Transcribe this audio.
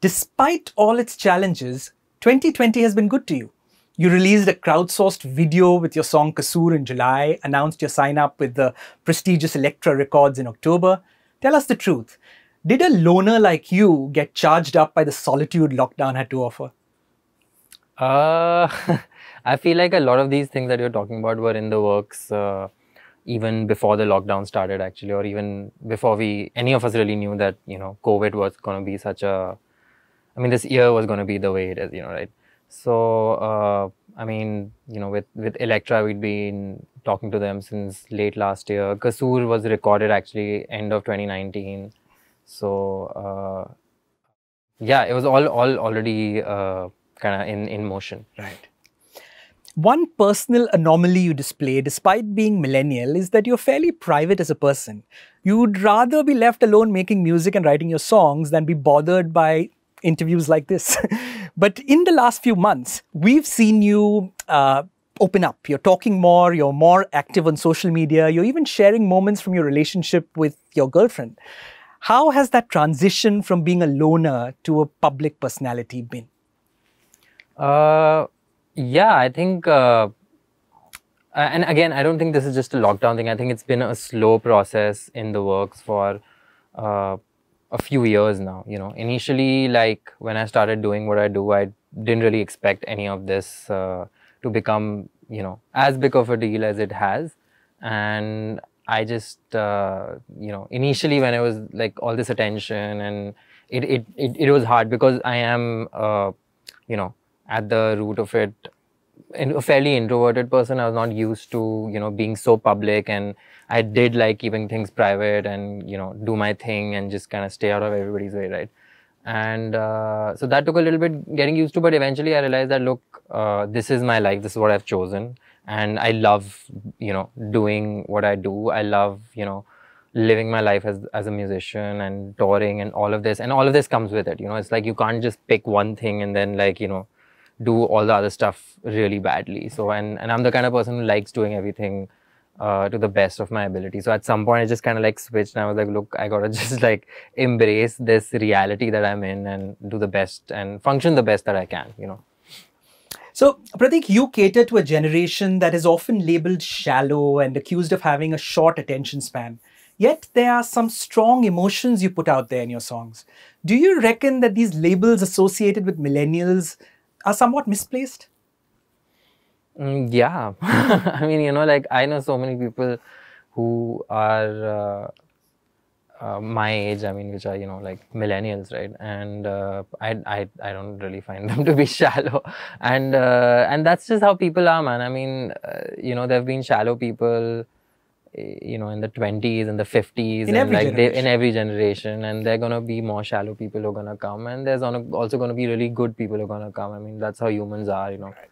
Despite all its challenges, 2020 has been good to you. You released a crowdsourced video with your song Kasoor in July, announced your sign up with the prestigious Elektra Records in October. Tell us the truth. Did a loner like you get charged up by the solitude lockdown had to offer? Uh, I feel like a lot of these things that you're talking about were in the works uh, even before the lockdown started, actually, or even before we, any of us really knew that, you know, COVID was going to be such a, I mean, this year was going to be the way it is, you know, right? So, uh, I mean, you know, with, with Elektra, we'd been talking to them since late last year. Kasoor was recorded actually end of 2019. So, uh, yeah, it was all, all already uh, kind of in, in motion. Right. One personal anomaly you display, despite being millennial, is that you're fairly private as a person. You'd rather be left alone making music and writing your songs than be bothered by interviews like this. but in the last few months, we've seen you uh, open up. You're talking more, you're more active on social media, you're even sharing moments from your relationship with your girlfriend. How has that transition from being a loner to a public personality been? Uh, yeah, I think, uh, and again, I don't think this is just a lockdown thing. I think it's been a slow process in the works for uh, a few years now. You know, initially, like when I started doing what I do, I didn't really expect any of this uh, to become, you know, as big of a deal as it has. And I just, uh, you know, initially when it was like all this attention and it, it, it, it was hard because I am, uh, you know, at the root of it, a fairly introverted person. I was not used to, you know, being so public and I did like keeping things private and, you know, do my thing and just kind of stay out of everybody's way, right? And uh, so that took a little bit getting used to, but eventually I realized that, look, uh, this is my life, this is what I've chosen. And I love, you know, doing what I do. I love, you know, living my life as, as a musician and touring and all of this. And all of this comes with it, you know, it's like you can't just pick one thing and then like, you know, do all the other stuff really badly. So, and, and I'm the kind of person who likes doing everything uh, to the best of my ability. So at some point, I just kind of like switched and I was like, look, I gotta just like embrace this reality that I'm in and do the best and function the best that I can, you know. So, Prateek, you cater to a generation that is often labeled shallow and accused of having a short attention span. Yet there are some strong emotions you put out there in your songs. Do you reckon that these labels associated with millennials are somewhat misplaced? Mm, yeah, I mean, you know, like I know so many people who are uh, uh, my age. I mean, which are you know like millennials, right? And uh, I, I, I don't really find them to be shallow, and uh, and that's just how people are, man. I mean, uh, you know, there've been shallow people you know in the 20s and the 50s in and like they, in every generation and they're going to be more shallow people who are going to come and there's also going to be really good people who are going to come. I mean that's how humans are you know. Right.